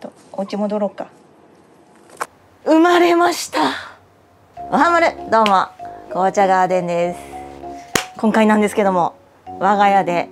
とお家戻ろうか。生まれました。おはまるどうも。紅茶ガーデンです。今回なんですけども我が家で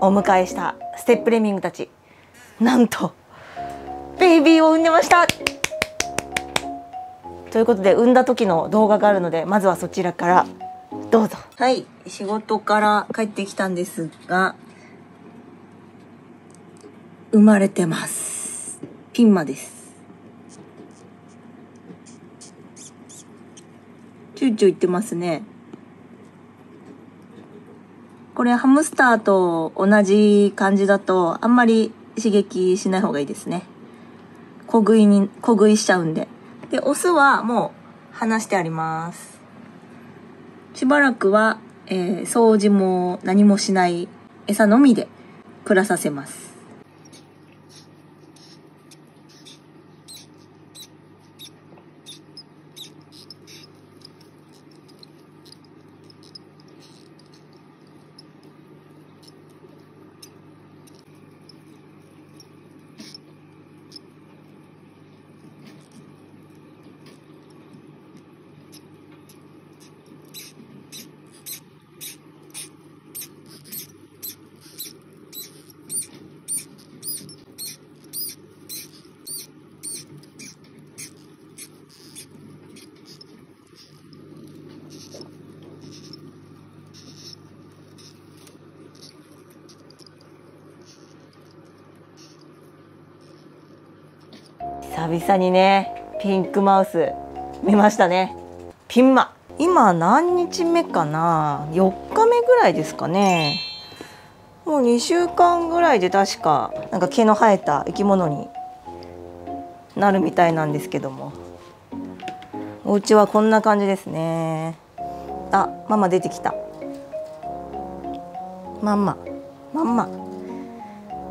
お迎えしたステップレミングたち。なんとベイビーを産んでました。ということで産んだ時の動画があるのでまずはそちらからどうぞ。はい。仕事から帰ってきたんですが生まれてますピンマです。チューチュー言ってますね。これハムスターと同じ感じだとあんまり刺激しない方がいいですね。小食いに小食いしちゃうんで。でオスはもう離してあります。しばらくは、えー、掃除も何もしない餌のみで暮らさせます。久々にねピンクマウス見ましたね。ピンマ。今何日目かな？4日目ぐらいですかね。もう2週間ぐらいで確かなんか毛の生えた生き物になるみたいなんですけども。お家はこんな感じですね。あママ出てきた。ママ。ママ。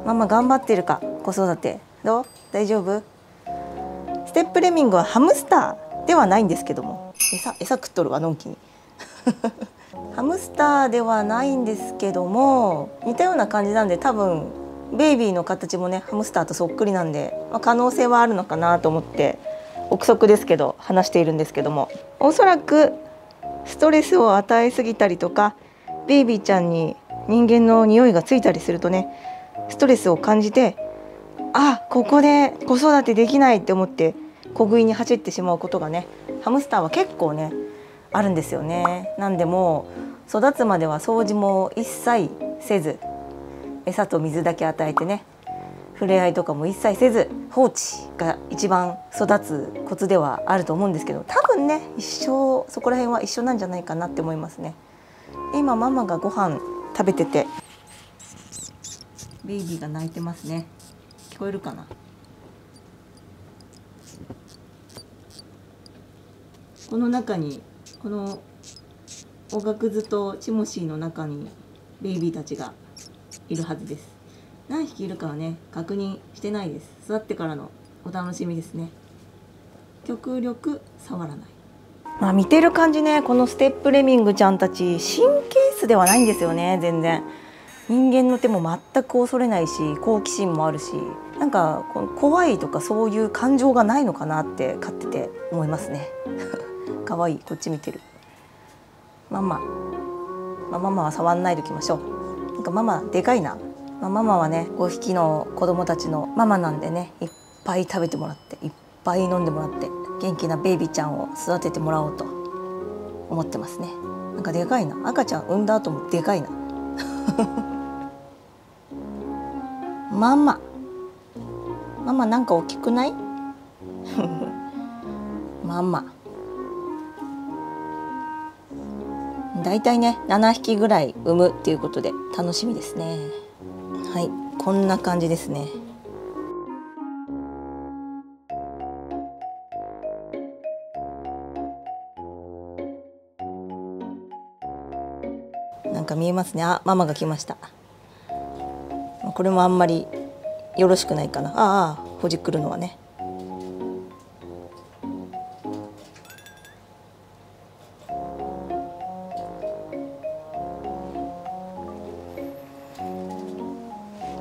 ママ頑張ってるか？子育て。どう？大丈夫？ステップレミングはハムスターではないんですけども。餌餌食っとるわのんきに。ハムスターではないんですけども似たような感じなんで多分ベイビーの形もねハムスターとそっくりなんで、まあ、可能性はあるのかなと思って憶測ですけど話しているんですけども。おそらくストレスを与えすぎたりとかベイビーちゃんに人間の匂いがついたりするとねストレスを感じてあここで子育てできないって思って小食いに走ってしまうことがねハムスターは結構ねあるんですよね。なんでも育つまでは掃除も一切せず餌と水だけ与えてね触れ合いとかも一切せず放置が一番育つコツではあると思うんですけど多分ね一生そこら辺は一緒なんじゃないかなって思いますね。今ママがご飯食べててベイビーが泣いてますね。聞こえるかな？この中にこのおがくずとチモシーの中にベイビーたちがいるはずです。何匹いるかはね確認してないです。育ってからのお楽しみですね。極力触らない。まあ見てる感じねこのステップレミングちゃんたち神経質ではないんですよね全然。人間の手も全く恐れないし好奇心もあるしなんか怖いとかそういう感情がないのかなって飼ってて思いますね。可愛いこっち見てる。ママ、まあ、ママは触んないでおきましょう。なんかママでかいな、まあ、ママはね5匹の子供たちのママなんでねいっぱい食べてもらっていっぱい飲んでもらって元気なベイビーちゃんを育ててもらおうと思ってますね。なんかでかいな。赤ちゃん産んだ後もでかいな。ママ。ママなんか大きくない？ママ。だいたいね7匹ぐらい産むっていうことで楽しみですね。はいこんな感じですね。なんか見えますね。あママが来ました。これもあんまりよろしくないかな。ああほじくるのはね。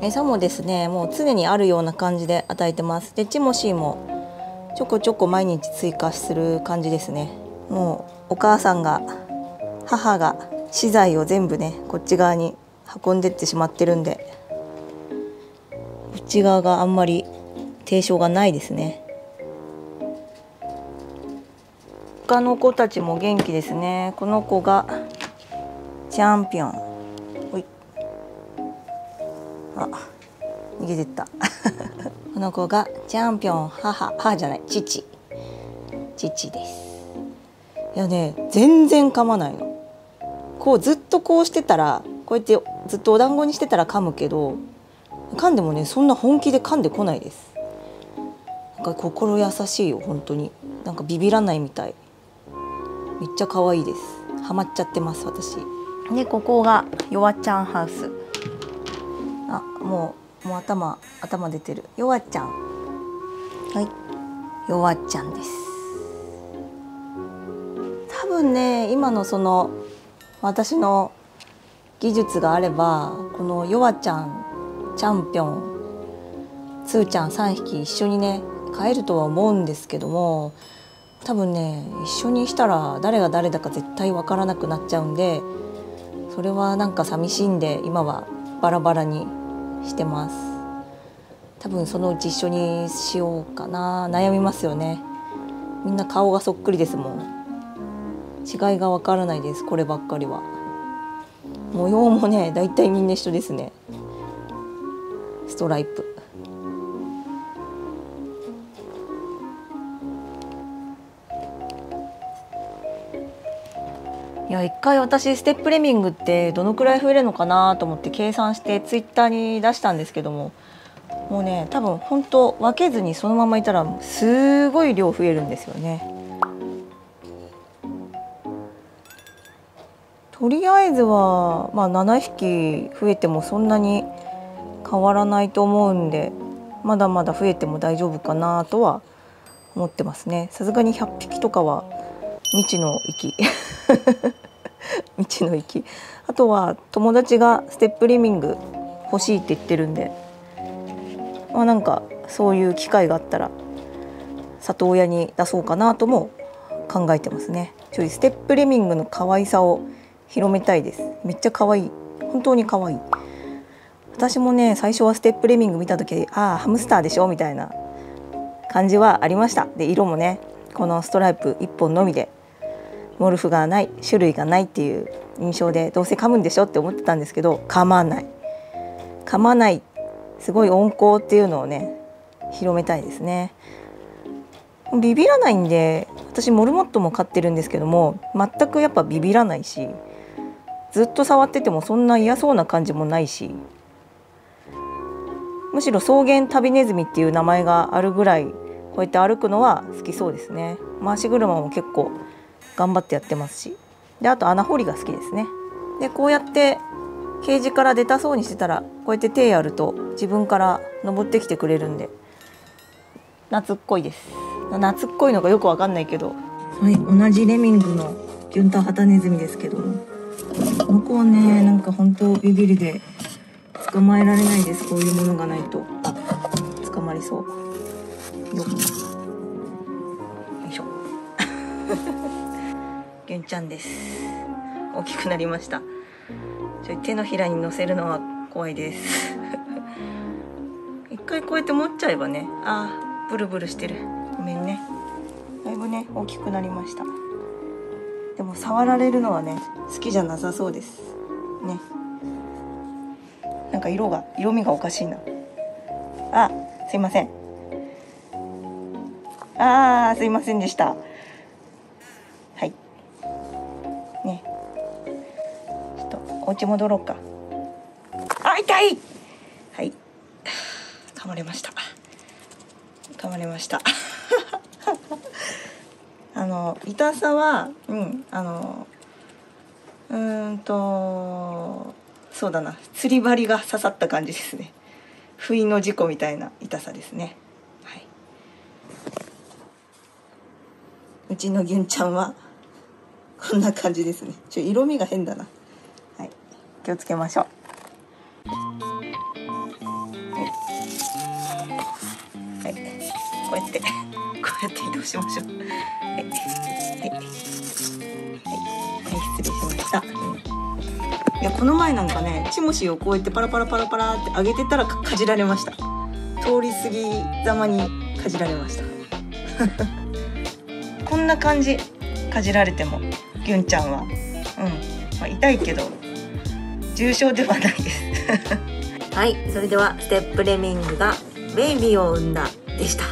餌もですねもう常にあるような感じで与えてます。でチモシーもちょこちょこ毎日追加する感じですね。もうお母さんが母が資材を全部ねこっち側に運んでってしまってるんで。こっち側があんまり定評がないですね。他の子たちも元気ですね。この子がチャンピオン。あ逃げてった。この子がチャンピオン母母じゃない父。父です。いやね全然噛まないの。こうずっとこうしてたらこうやってずっとお団子にしてたら噛むけど噛んでもねそんな本気で噛んでこないです。なんか心優しいよ本当に。なんかビビらないみたい。めっちゃ可愛いです。ハマっちゃってます私。でここがヨちゃんハウス。あもうもう頭頭出てる。ヨワちゃん。はい。ヨワちゃんです。多分ね今のその私の技術があればこのヨワちゃんチャンピオンツーちゃん3匹一緒にね飼えるとは思うんですけども多分ね一緒にしたら誰が誰だか絶対分からなくなっちゃうんでそれはなんか寂しいんで今は。バラバラにしてます。多分そのうち一緒にしようかな。悩みますよね。みんな顔がそっくりですもん。違いがわからないですこればっかりは。模様もねだいたいみんな一緒ですね。ストライプ。や一回私ステップレミングってどのくらい増えるのかなと思って計算してツイッターに出したんですけどももうね多分本当分けずにそのままいたらすごい量増えるんですよね。とりあえずは、まあ、7匹増えてもそんなに変わらないと思うんでまだまだ増えても大丈夫かなとは思ってますねさすがに100匹とかは未知の域 未知の域あとは友達がステップリミング欲しいって言ってるんで。まあなんかそういう機会があったら里親に出そうかなとも考えてますね。ちょいステップレミングの可愛さを広めたいです。めっちゃ可愛い。本当に可愛い。私もね最初はステップレミング見た時ああハムスターでしょ？みたいな感じはありました。で色もねこのストライプ1本のみでモルフがない種類がないっていう印象でどうせ噛むんでしょって思ってたんですけど噛まない。噛まないすごい温厚っていうのをね広めたいですね。ビビらないんで私モルモットも飼ってるんですけども全くやっぱビビらないしずっと触っててもそんな嫌そうな感じもないしむしろ草原旅ネズミっていう名前があるぐらいこうやって歩くのは好きそうですね。回し車も結構頑張ってやってますし。であと穴掘りが好きですね。でこうやってケージから出たそうにしてたらこうやって手やると自分から登ってきてくれるんで夏っこいです。夏っこいのかよくわかんないけど。はい同じレミングのギュンタハタネズミですけどもこの子はねなんか本当ビビりで捕まえられないです。こういうものがないと。捕まりそう。よいしょ。ギュンちゃんです。大きくなりました。ちょ手のひらに乗せるのは怖いです。一回こうやって持っちゃえばね。あーブルブルしてる。ごめんね。だいぶね大きくなりました。でも触られるのはね好きじゃなさそうです。ね。なんか色が色味がおかしいな。あすいません。あーすいませんでした。っとお家戻ろうか。あ痛い！はい。噛まれました。噛まれました。あの痛さはうんあのうーんとそうだな。釣り針が刺さった感じですね。不意の事故みたいな痛さですね。はい。うちの銀ちゃんはこんな感じですね。ちょ色味が変だな。気をつけましょう。はい。こうやって こうやって移動しましょう。はい。はい。はい、はい、失礼しました。いやこの前なんかねチモシーをこうやってパラパラパラパラって上げてたらかじられました。通り過ぎざまにかじられました。こんな感じ。かじられてもギュンちゃんは。うん、まあ、痛いけど。重症ではないです。はいそれではステップレミングがベイビーを産んだでした。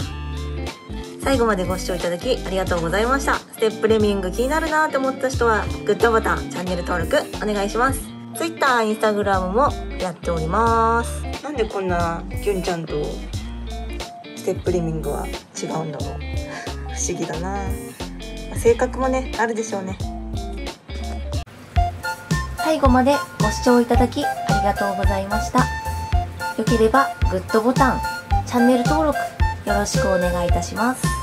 最後までご視聴いただきありがとうございました。ステップレミング気になるなって思った人はグッドボタンチャンネル登録お願いします。Twitter、Instagram もやっておりますなんでこんなギュンちゃんとステップレミングは違うんだろう不思議だな性格もねあるでしょうね最後までご視聴いただきありがとうございました。よければグッドボタン、チャンネル登録よろしくお願いいたします。